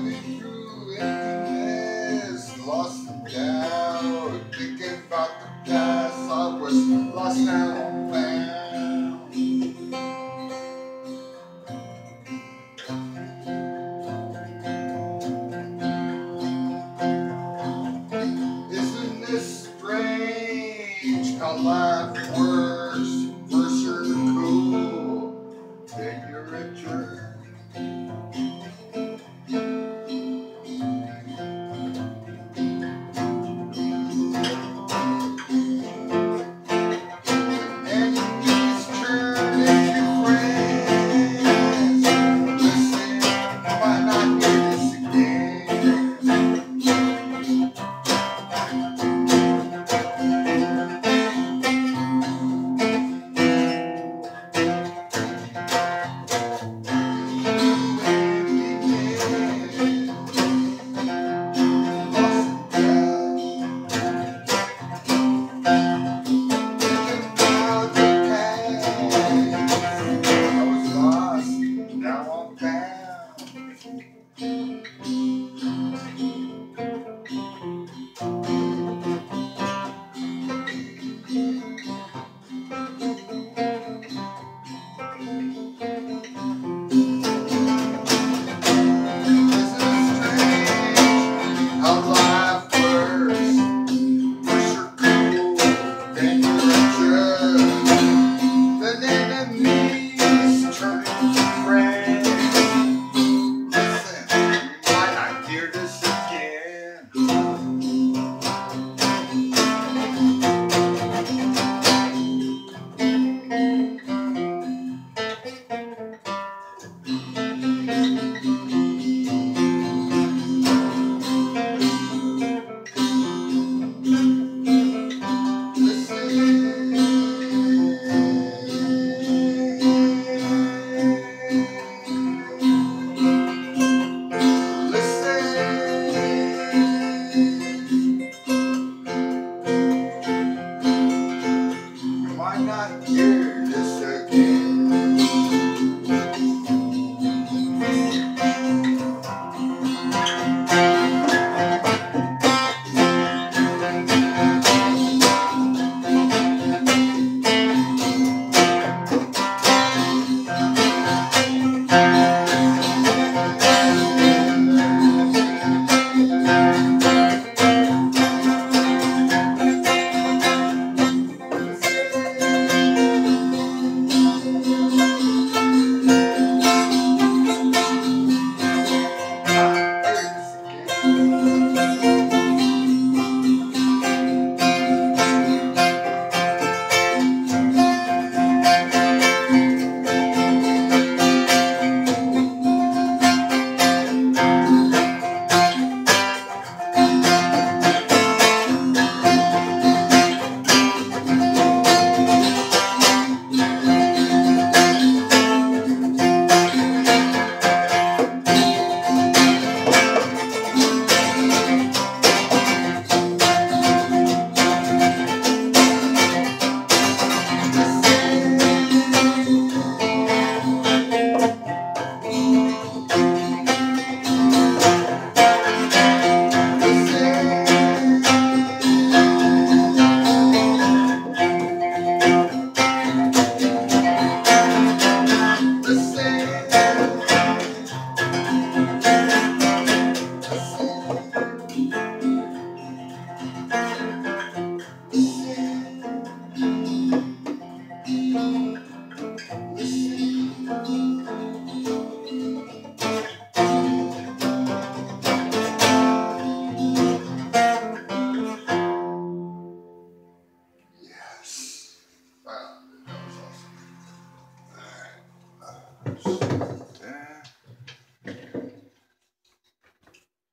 Amen. you.